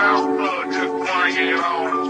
South Blood, just bring it on.